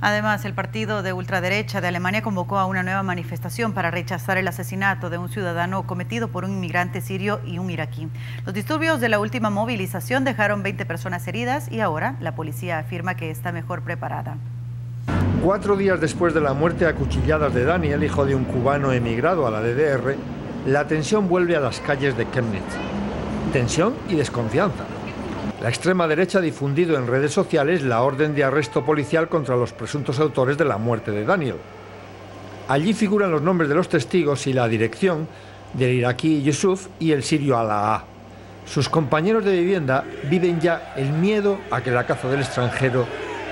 Además, el partido de ultraderecha de Alemania convocó a una nueva manifestación para rechazar el asesinato de un ciudadano cometido por un inmigrante sirio y un iraquí. Los disturbios de la última movilización dejaron 20 personas heridas y ahora la policía afirma que está mejor preparada. Cuatro días después de la muerte a cuchilladas de Daniel, hijo de un cubano emigrado a la DDR, la tensión vuelve a las calles de Chemnitz. Tensión y desconfianza. La extrema derecha ha difundido en redes sociales la orden de arresto policial contra los presuntos autores de la muerte de Daniel. Allí figuran los nombres de los testigos y la dirección del iraquí Yusuf y el sirio Alaa. Sus compañeros de vivienda viven ya el miedo a que la caza del extranjero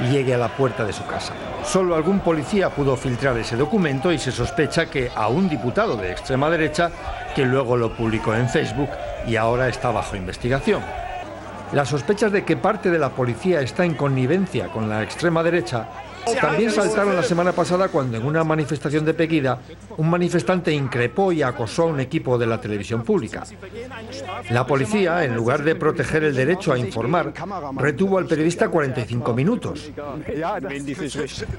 llegue a la puerta de su casa. Solo algún policía pudo filtrar ese documento y se sospecha que a un diputado de extrema derecha, que luego lo publicó en Facebook y ahora está bajo investigación. Las sospechas de que parte de la policía está en connivencia con la extrema derecha también saltaron la semana pasada cuando en una manifestación de Peguida un manifestante increpó y acosó a un equipo de la televisión pública. La policía, en lugar de proteger el derecho a informar, retuvo al periodista 45 minutos.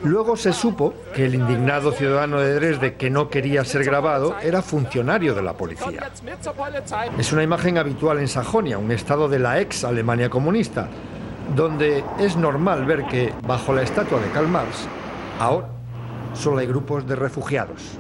Luego se supo que el indignado ciudadano de Dresde que no quería ser grabado era funcionario de la policía. Es una imagen habitual en Sajonia, un estado de la ex Alemania comunista, donde es normal ver que bajo la estatua de Karl ahora solo hay grupos de refugiados.